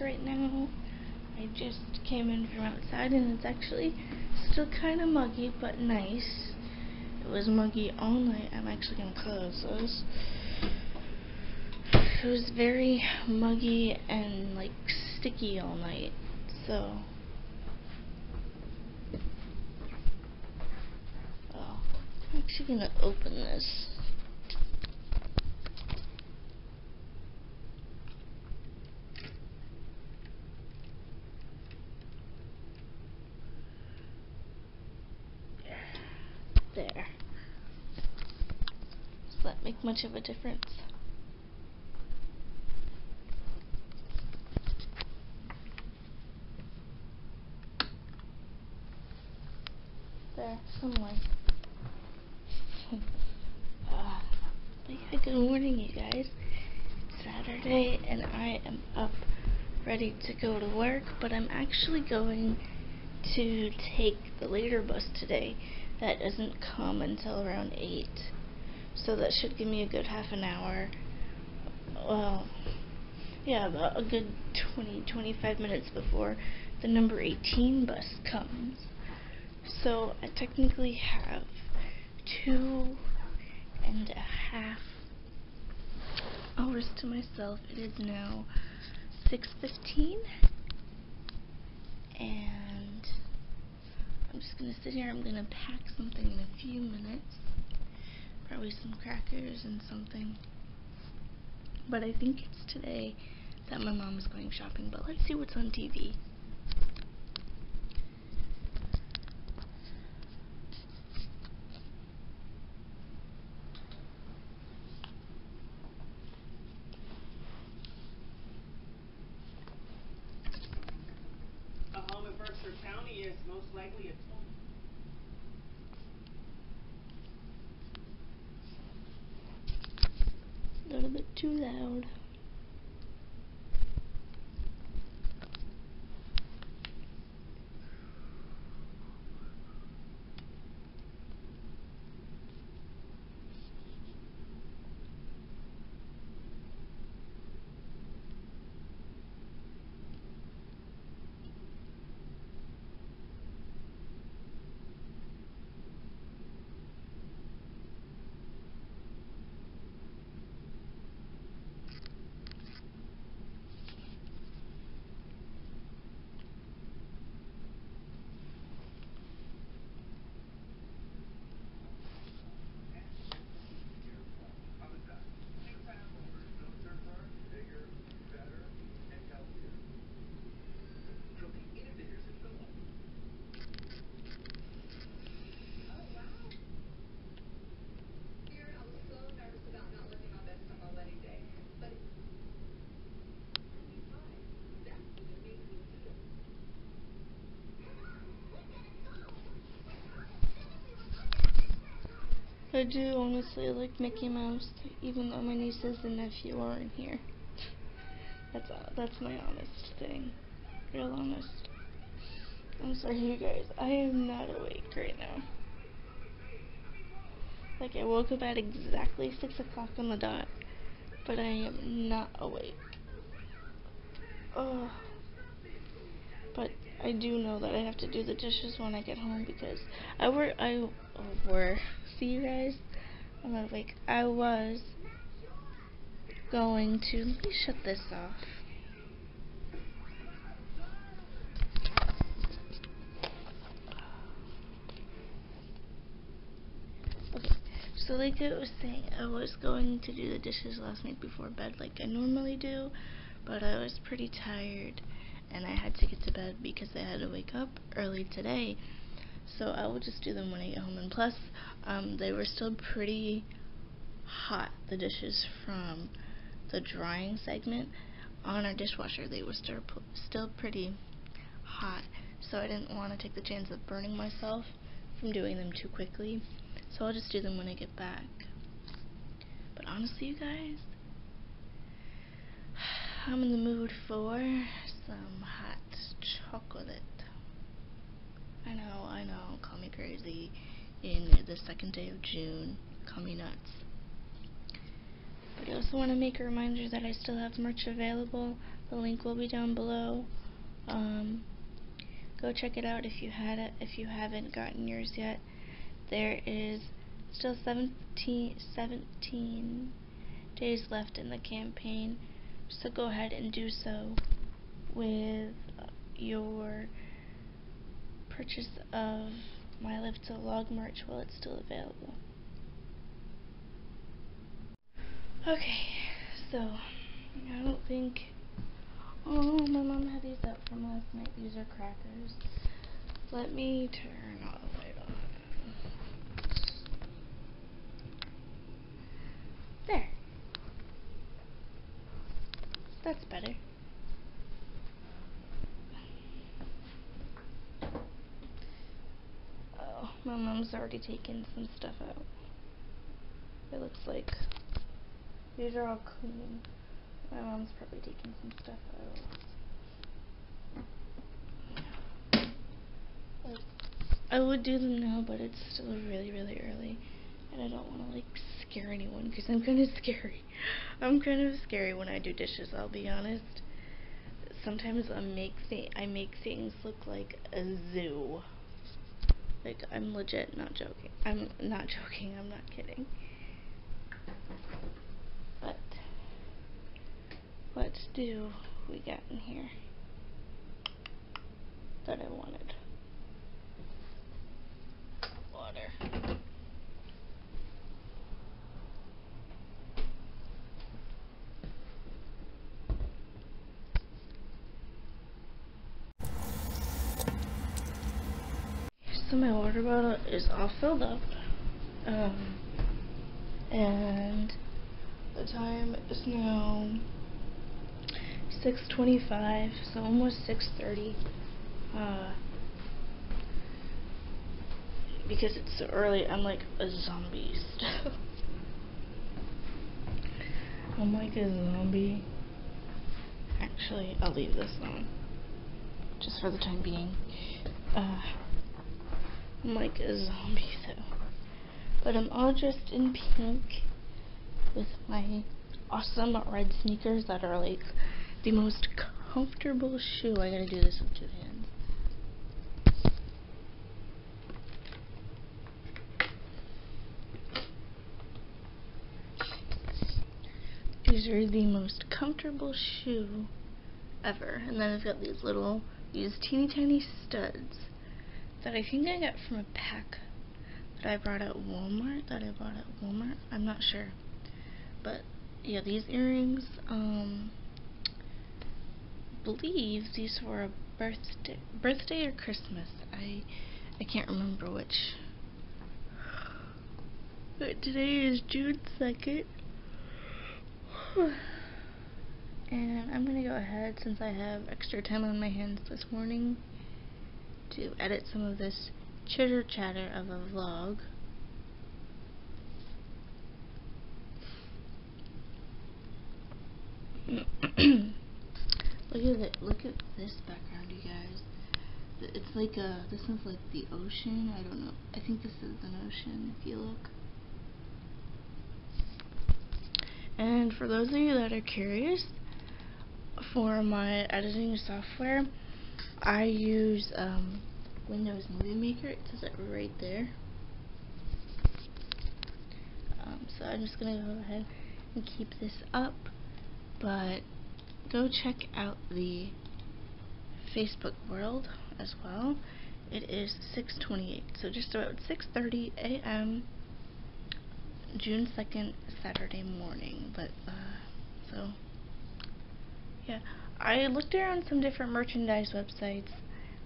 little after 6 right now. I just came in from outside and it's actually still kind of muggy but nice. It was muggy all night. I'm actually going to close those. It was very muggy and like sticky all night. So oh, I'm actually going to open this. There. Does that make much of a difference? There, some light. uh, good morning, you guys. It's Saturday, and I am up ready to go to work, but I'm actually going to take the later bus today that doesn't come until around 8. So that should give me a good half an hour. Well, yeah, about a good 20, 25 minutes before the number 18 bus comes. So I technically have two and a half hours to myself. It is now 6.15 and I'm just gonna sit here. I'm gonna pack something in a few minutes. Probably some crackers and something. But I think it's today that my mom is going shopping. But let's see what's on TV. A little bit too loud. I do honestly like Mickey Mouse, even though my nieces and nephew aren't here. That's uh, that's my honest thing, real honest. I'm sorry, you guys. I am not awake right now. Like I woke up at exactly six o'clock on the dot, but I am not awake. Oh, but I do know that I have to do the dishes when I get home because I were I were see you guys. I'm not awake. I was going to let me shut this off. Okay, so like I was saying, I was going to do the dishes last night before bed like I normally do, but I was pretty tired and I had to get to bed because I had to wake up early today. So I will just do them when I get home. And plus, um, they were still pretty hot, the dishes from the drying segment on our dishwasher. They were still, still pretty hot. So I didn't want to take the chance of burning myself from doing them too quickly. So I'll just do them when I get back. But honestly, you guys, I'm in the mood for some hot chocolate. I know, I know, call me crazy in the second day of June. Call me nuts. But I also want to make a reminder that I still have merch available. The link will be down below. Um, go check it out if you had it if you haven't gotten yours yet. There is still 17, 17 days left in the campaign, so go ahead and do so with your purchase of my Live to Vlog merch while it's still available. Okay, so I don't think. Oh, my mom had these up from last night. These are crackers. Let me turn all the light on. There. That's better. Oh, my mom's already taken some stuff out. It looks like these are all clean. My mom's probably taking some stuff out. I would do them now, but it's still really, really early. And I don't want to, like, scare anyone, because I'm kind of scary. I'm kind of scary when I do dishes, I'll be honest. Sometimes I make, th I make things look like a zoo. Like, I'm legit not joking. I'm not joking, I'm not kidding. But, what do we got in here that I wanted? Water. So my water bottle is all filled up. Um, and the time is now 6.25, so almost 6.30. Uh, because it's so early, I'm like a zombie still. I'm like a zombie. Actually, I'll leave this on. Just for the time being. Uh, I'm like a zombie though. But I'm all dressed in pink with my awesome red sneakers that are like the most comfortable shoe. I gotta do this with two hands. These are the most comfortable shoe ever. And then I've got these little, these teeny tiny studs that I think I got from a pack that I brought at Walmart, that I bought at Walmart. I'm not sure. But, yeah, these earrings, um, believe these were a birthday, birthday or Christmas. I, I can't remember which. But today is June 2nd. and I'm gonna go ahead since I have extra time on my hands this morning to edit some of this chitter chatter of a vlog. look at it. Look at this background, you guys. It's like a. This one's like the ocean. I don't know. I think this is an ocean. If you look. And for those of you that are curious, for my editing software, I use um, Windows Movie Maker. It says it right there. Um, so I'm just going to go ahead and keep this up. But go check out the Facebook world as well. It is 6:28, so just about 6:30 a.m. June 2nd, Saturday morning. But uh, so yeah, I looked around some different merchandise websites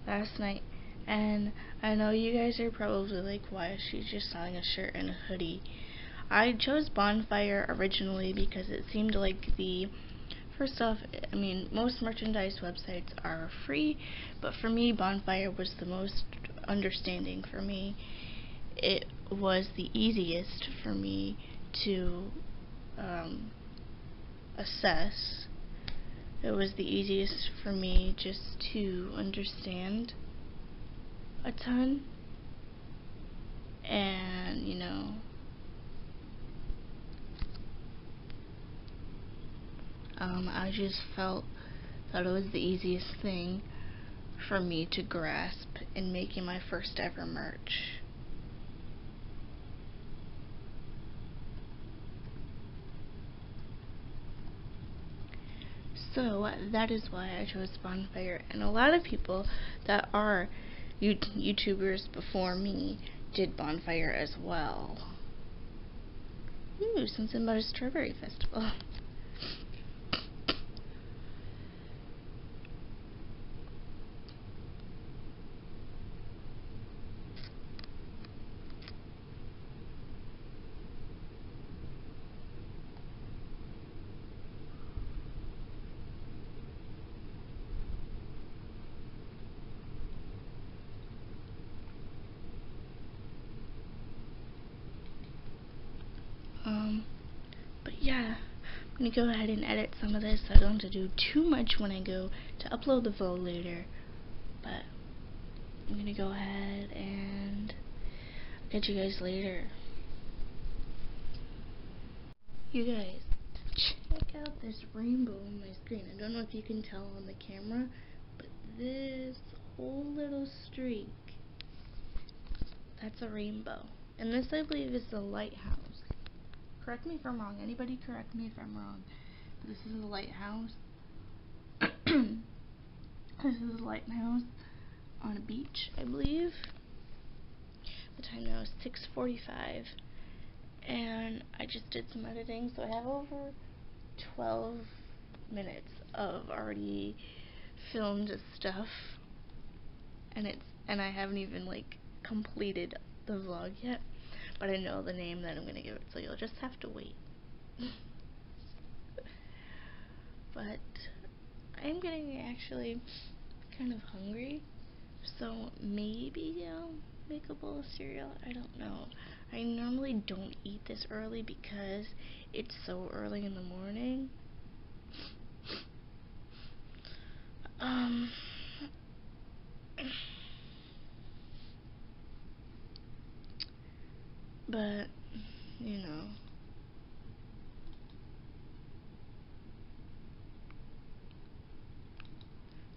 last night, and I know you guys are probably like, why is she just selling a shirt and a hoodie? I chose Bonfire originally because it seemed like the First off, I mean, most merchandise websites are free, but for me, Bonfire was the most understanding for me. It was the easiest for me to um, assess it was the easiest for me just to understand a ton and you know Um, I just felt that it was the easiest thing for me to grasp in making my first ever merch. So that is why I chose Bonfire. And a lot of people that are YouTubers before me did Bonfire as well. Ooh, something about a strawberry festival. Um, but yeah, I'm gonna go ahead and edit some of this so I don't have to do too much when I go to upload the vlog later. But I'm gonna go ahead and catch you guys later. You guys, check out this rainbow on my screen. I don't know if you can tell on the camera, but this whole little streak, that's a rainbow. And this, I believe, is the lighthouse. Correct me if I'm wrong. Anybody correct me if I'm wrong. This is a lighthouse. this is a lighthouse on a beach, I believe. The time now is 6.45. And I just did some editing, so I have over 12 minutes of already filmed stuff. And it's and I haven't even like completed the vlog yet but I know the name that I'm going to give it, so you'll just have to wait. but I'm getting actually kind of hungry, so maybe I'll make a bowl of cereal. I don't know. I normally don't eat this early because it's so early in the morning. Um, But, you know.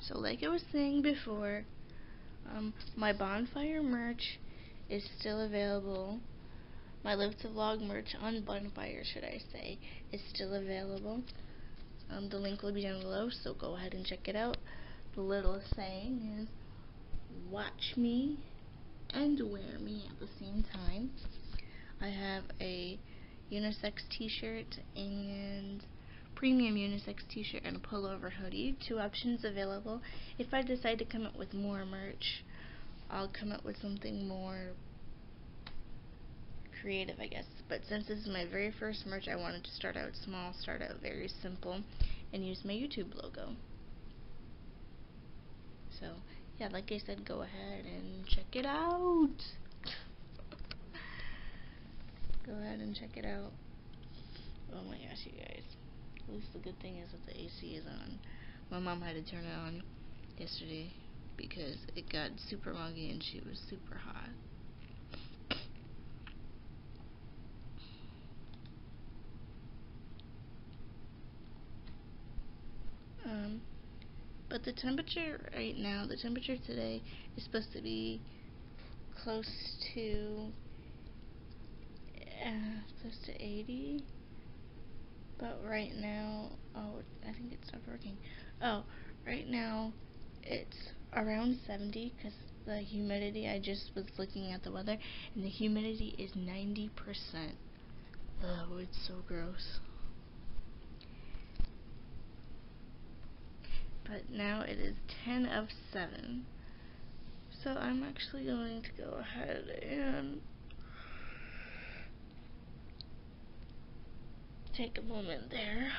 So like I was saying before, um, my Bonfire merch is still available. My Live to Vlog merch on Bonfire, should I say, is still available. Um, the link will be down below, so go ahead and check it out. The little saying is, watch me and wear me at the same time. I have a unisex t-shirt and premium unisex t-shirt and a pullover hoodie. Two options available. If I decide to come up with more merch, I'll come up with something more creative, I guess. But since this is my very first merch, I wanted to start out small, start out very simple, and use my YouTube logo. So, yeah, like I said, go ahead and check it out go ahead and check it out. Oh my gosh, you guys. At least the good thing is that the AC is on. My mom had to turn it on yesterday because it got super muggy and she was super hot. Um, but the temperature right now, the temperature today is supposed to be close to uh, close to 80 but right now oh I think it stopped working. Oh right now it's around 70 because the humidity I just was looking at the weather and the humidity is 90% oh it's so gross. But now it is 10 of 7 so I'm actually going to go ahead and take a moment there.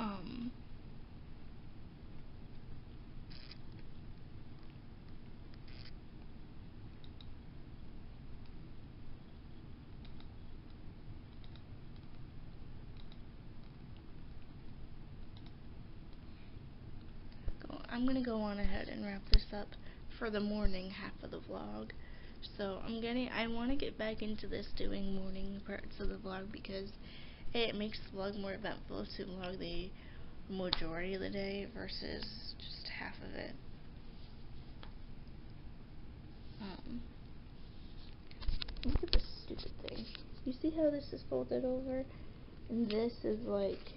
Um. I'm gonna go on ahead and wrap this up for the morning half of the vlog. So I'm getting, I want to get back into this doing morning parts of the vlog because it makes the vlog more eventful to vlog the majority of the day versus just half of it. Um, look at this stupid thing. You see how this is folded over? And this is like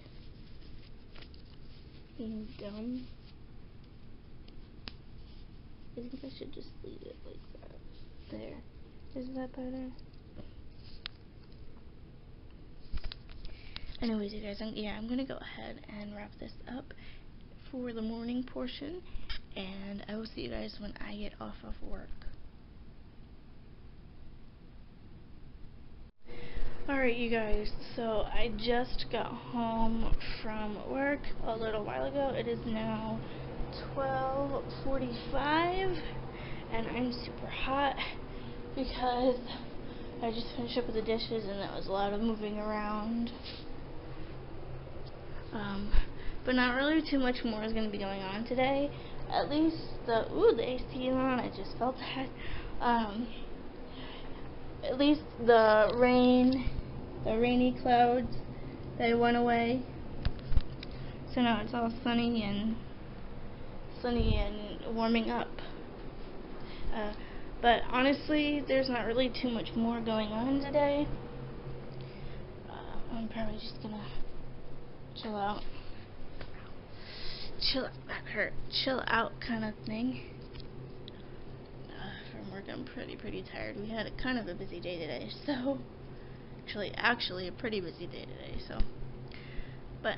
being dumb. I think I should just leave it like that. There. Is that better? Anyways, you guys, I'm, yeah, I'm gonna go ahead and wrap this up for the morning portion, and I will see you guys when I get off of work. Alright, you guys, so I just got home from work a little while ago. It is now 12.45, and I'm super hot because I just finished up with the dishes, and that was a lot of moving around. Um, but not really too much more is going to be going on today. At least the, ooh, the AC on, I just felt that. Um, at least the rain, the rainy clouds, they went away. So now it's all sunny and sunny and warming up. Uh, but honestly, there's not really too much more going on today. Uh, I'm probably just gonna chill out. Chill, that hurt. Chill out kind of thing From work. I'm pretty, pretty tired. We had a kind of a busy day today, so actually, actually a pretty busy day today. So, but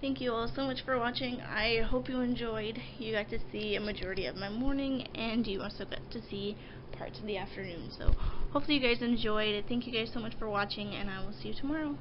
thank you all so much for watching. I hope you enjoyed. You got to see a majority of my morning, and you also got to see parts of the afternoon. So, hopefully, you guys enjoyed. Thank you guys so much for watching, and I will see you tomorrow.